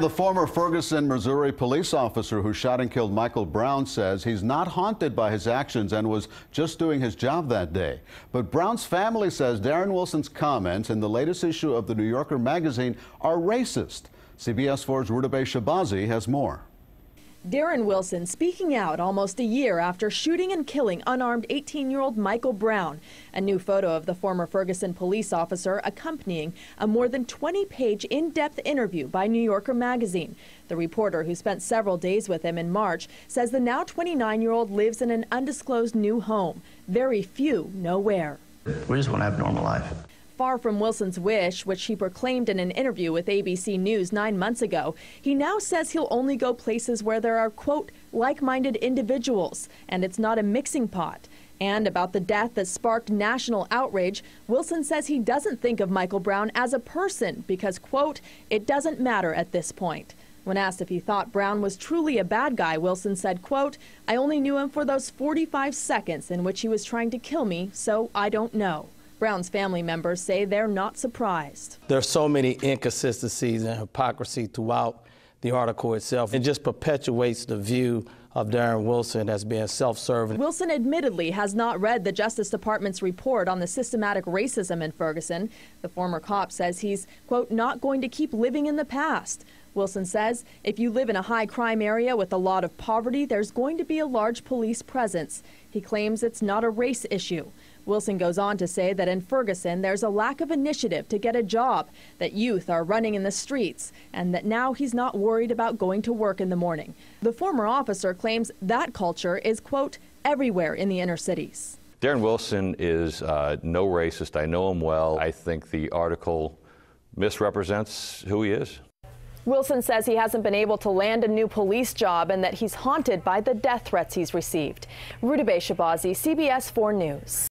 The former Ferguson, Missouri police officer who shot and killed Michael Brown says he's not haunted by his actions and was just doing his job that day. But Brown's family says Darren Wilson's comments in the latest issue of the New Yorker magazine are racist. CBS 4's Rudabeh Shahbazi has more. Darren Wilson speaking out almost a year after shooting and killing unarmed 18 year old Michael Brown. A new photo of the former Ferguson police officer accompanying a more than 20 page in depth interview by New Yorker magazine. The reporter who spent several days with him in March says the now 29 year old lives in an undisclosed new home. Very few know where. We just want to have a normal life far from Wilson's wish, which he proclaimed in an interview with ABC News nine months ago, he now says he'll only go places where there are, quote, like minded individuals, and it's not a mixing pot. And about the death that sparked national outrage, Wilson says he doesn't think of Michael Brown as a person because, quote, it doesn't matter at this point. When asked if he thought Brown was truly a bad guy, Wilson said, quote, I only knew him for those 45 seconds in which he was trying to kill me, so I don't know. Brown's family members say they're not surprised. There are so many inconsistencies and hypocrisy throughout the article itself. It just perpetuates the view of Darren Wilson as being self-serving. Wilson admittedly has not read the Justice Department's report on the systematic racism in Ferguson. The former cop says he's, quote, not going to keep living in the past. Wilson says if you live in a high crime area with a lot of poverty, there's going to be a large police presence. He claims it's not a race issue. Wilson goes on to say that in Ferguson, there's a lack of initiative to get a job, that youth are running in the streets, and that now he's not worried about going to work in the morning. The former officer claims that culture is, quote, everywhere in the inner cities. Darren Wilson is uh, no racist. I know him well. I think the article misrepresents who he is. Wilson says he hasn't been able to land a new police job and that he's haunted by the death threats he's received. Rudabeh Shahbazi, CBS 4 News.